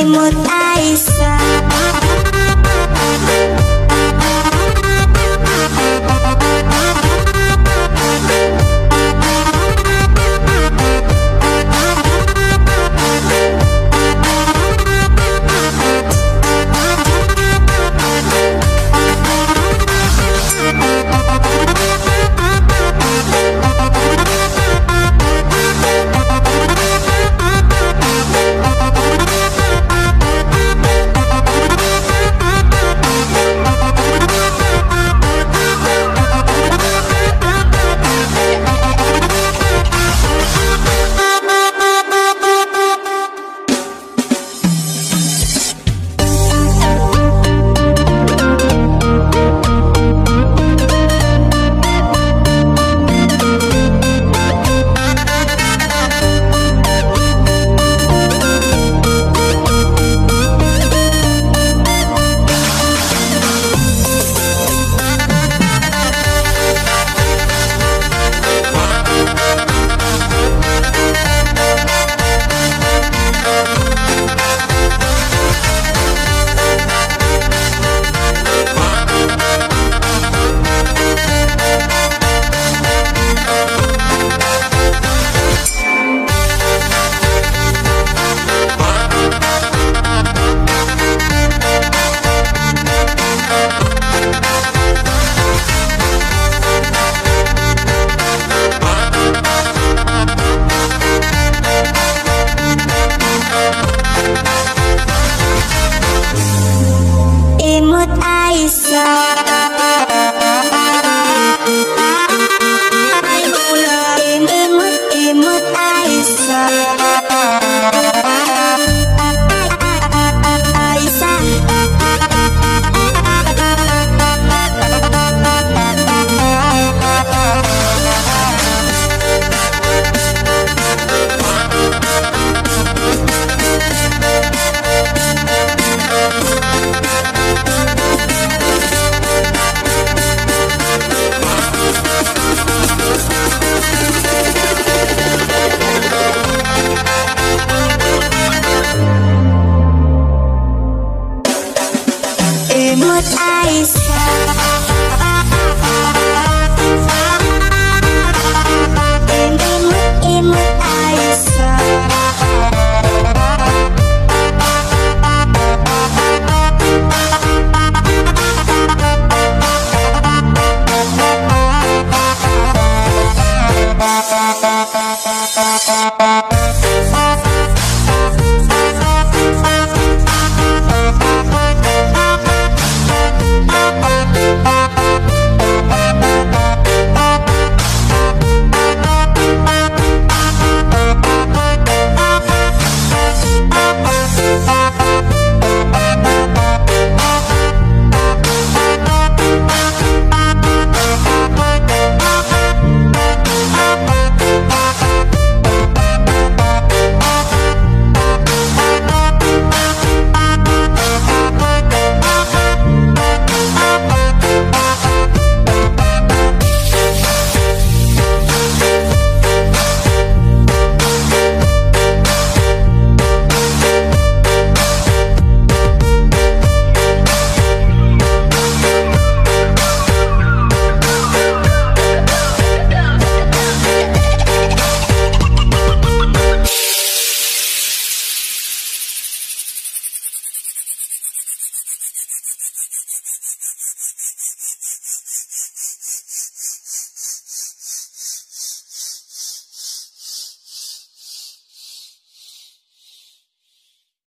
Imut Aisyah